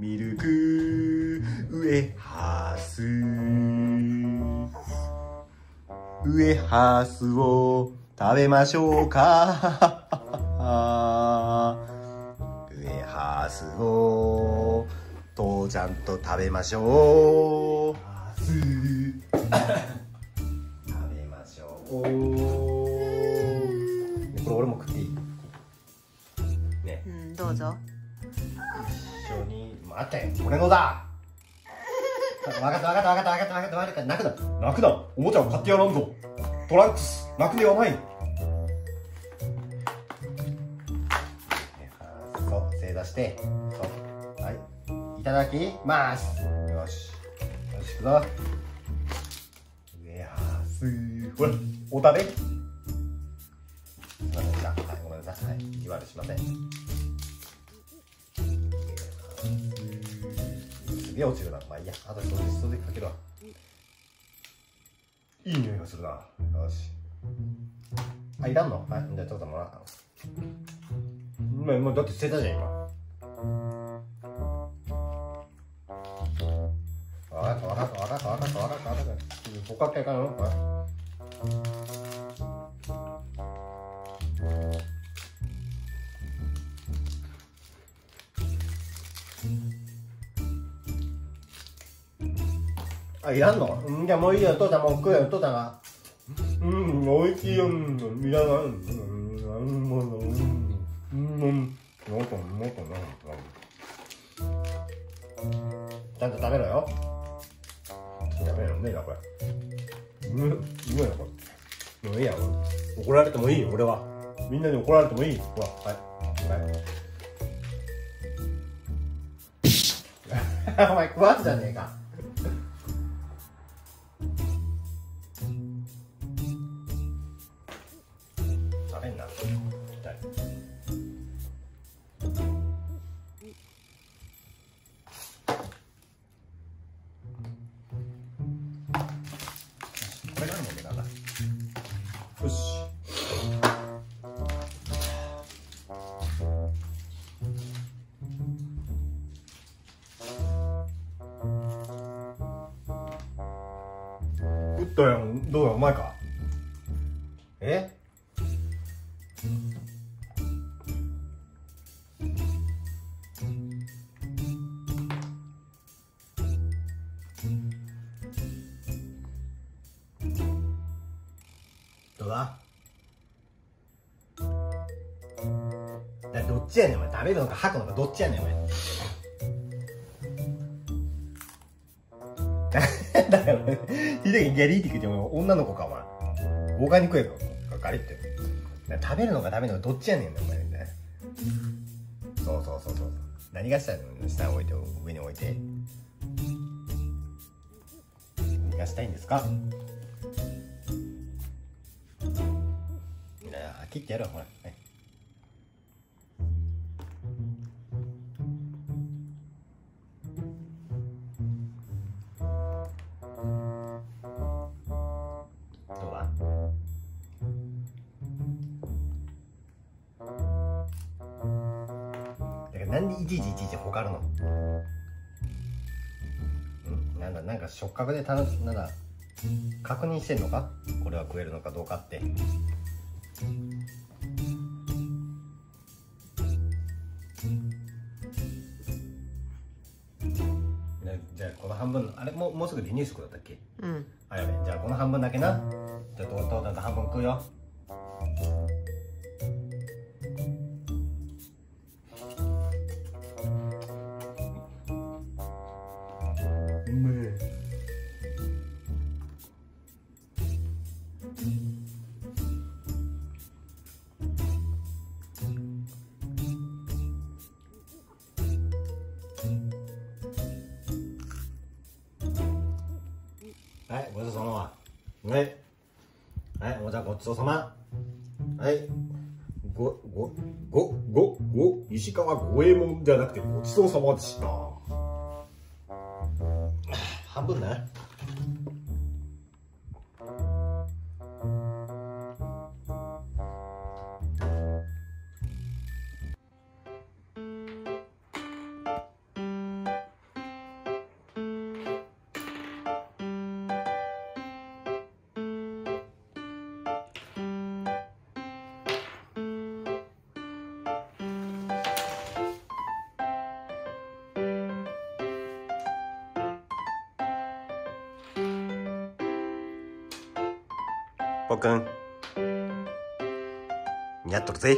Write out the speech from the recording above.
ミルクウエハース。ウエハースを食べましょうか。ウエハースを父ちゃんと食べましょう。食べましょう。これ俺も食っていい？ね。うんどうぞ一緒に待って。俺のだ。分かった分かった分かった分かった分かった。分かった泣くな。泣くな。おもちゃを買ってやらんぞ。トランクス。泣くではない。そう。正座して。そう。はい。いただきます。よし。よし行くぞ。ウェアスほらお食べ。すいませんでした。はいごめんなさい。はい意地悪しません。え落ちるな。まあいいやあと掃除掃除機かけるわいい匂いがするなよしあいらん。のはいじゃあちょっともらうまあもうだって捨てたじゃん。今わかったわかったわかったわかったわかったわかったほかけかのはいあ、いらんの？うんじゃあもういいよ、父ちゃんもう食えよ、父ちゃんが。うん、美味しいよ、うんいらない。うん、なんもの、うん、うん、もっと、もっとな。ちゃんと食べろよ。食べろねえな、これ。うめえ、うめえな、これ。もういいや、怒られてもいい、俺は。みんなに怒られてもいい。ほら、はい。はい。お前、食わずじゃねえか。ったよ。どうだ、うまいか？え？どうだ？だどっちやねんお前食べるのか吐くのかどっちやねんお前だからひでギャリーって言って女の子かお前オーガニックやからガリって食べるのか食べるのかどっちやねんお前ね。そうそうそうそう。何がしたいの？下に置いて上に置いて。何がしたいんですか？切ってやろうほら、はい。なんでいちいちいちいちほかるの？うんなんだなんか触覚でたのなんだ確認してんのか？これは食えるのかどうかって。ねじゃあこの半分のあれもうもうすぐ離乳食だったっけ？うん。あやべじゃあこの半分だけな。じゃあどうどうだと半分食うよごちそうさま。はい。はい、おじゃごちそうさま。はい。ご、ご、ご、ご、ご、石川五右衛門じゃなくてごちそうさまでした。半分ね。ぽくん似合っとるぜ